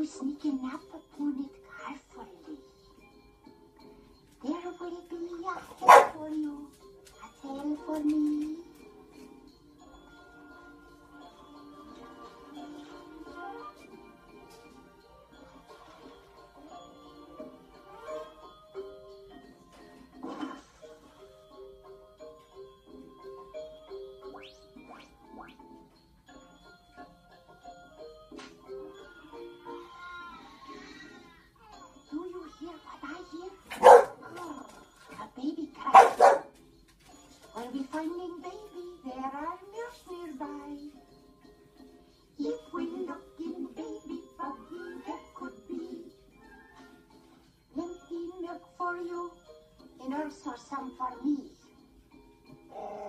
to sneaking up upon it carefully. There will be a tale for you, a tale for me. Also some for me. Uh,